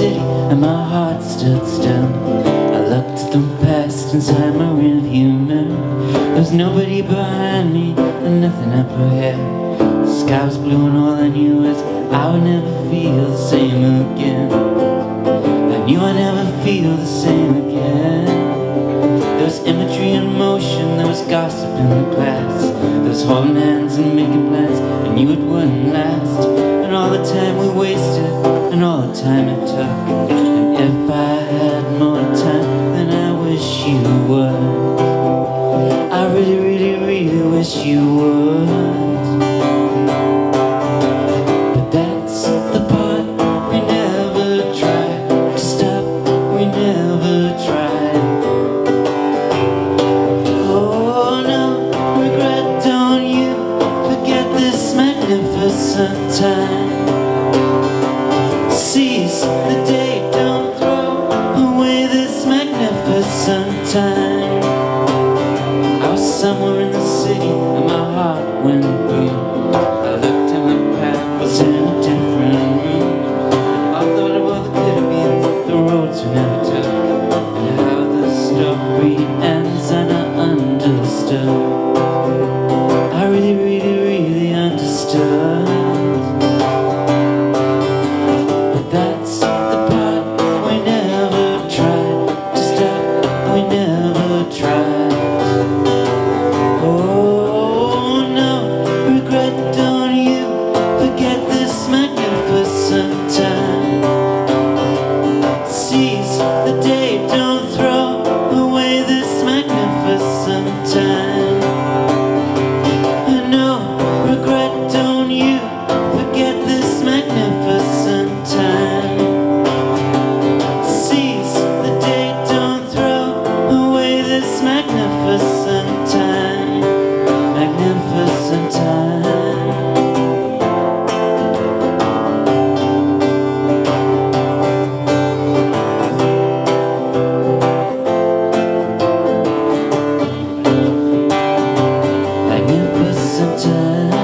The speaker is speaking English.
still. I looked at the past inside my rearview mirror There was nobody behind me and nothing up ahead. The sky was blue and all I knew was I would never feel the same again. I knew I'd never feel the same again. There was imagery in motion, there was gossip in the class There was holding hands and making plans I knew it wouldn't last. And all the time we wasted and all the time it took. And if I had more time then I wish you would I really, really, really wish you would. But that's the part we never tried To stop, we never tried Oh no, regret, don't you forget this magnificent time magnificent time I was somewhere in the city and my heart went boom I looked and my path was in a different room. I thought all the could have been The roads we never took And how the story ends and I understood never tried time